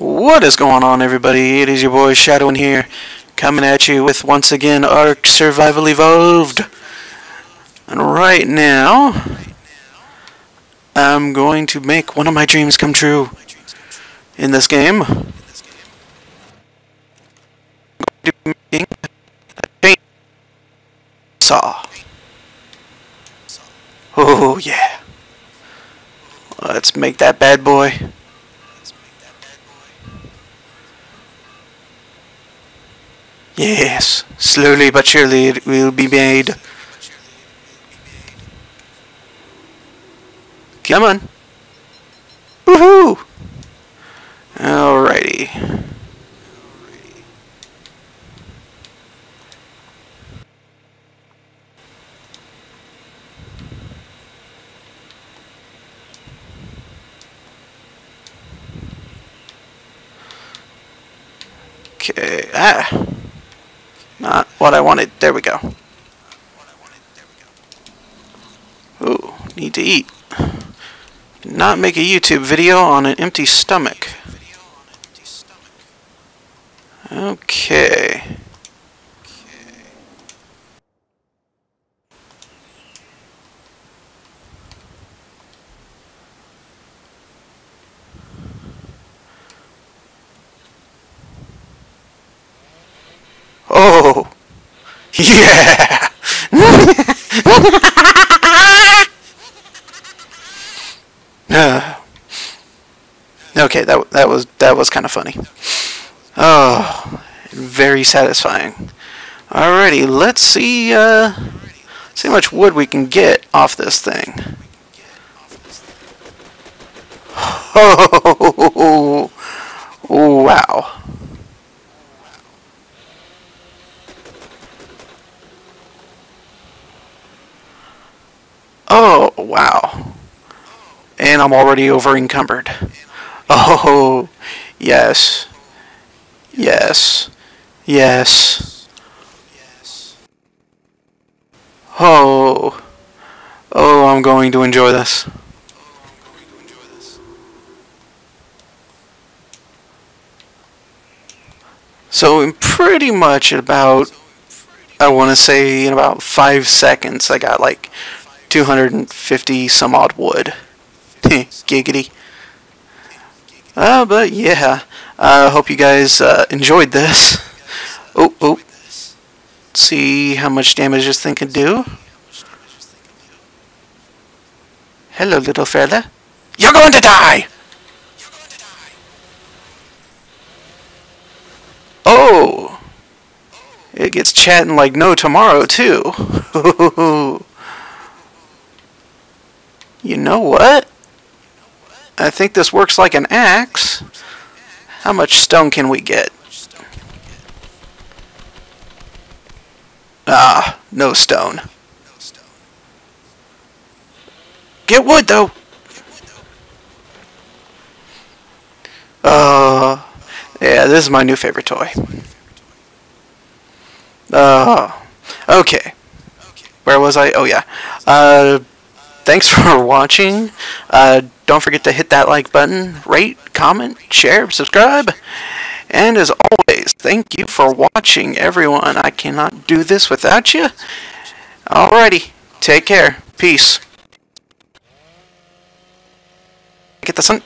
What is going on everybody? It is your boy Shadowen here, coming at you with once again Ark Survival Evolved. And right now, I'm going to make one of my dreams come true in this game. Chainsaw. Oh yeah. Let's make that bad boy. Yes, slowly but surely it will be made. Come on. Woohoo! Alrighty. Okay, ah. Not what I wanted. There we go. Ooh, need to eat. Not make a YouTube video on an empty stomach. Okay. Oh! Yeah! okay, that that was that was kind of funny. Oh, very satisfying. Alrighty, let's see uh, see how much wood we can get off this thing. Oh, wow. Oh, wow. And I'm already over encumbered. Oh, yes. Yes. Yes. Oh. Oh, I'm going to enjoy this. So in pretty much about, I want to say in about five seconds, I got like 250 some odd wood. Giggity. Uh, but yeah, I uh, hope you guys uh, enjoyed this. Oh, oh. See how much damage this thing can do. Hello, little fella. You're going to die! Oh! It gets chatting like no tomorrow, too. You know what? I think this works like an axe. How much stone can we get? Ah, no stone. Get wood, though! Uh, yeah, this is my new favorite toy. Uh, okay. Where was I? Oh, yeah. Uh, thanks for watching. Uh, don't forget to hit that like button, rate, comment, share, subscribe. And as always, thank you for watching, everyone. I cannot do this without you. Alrighty, take care. Peace. Get the sun.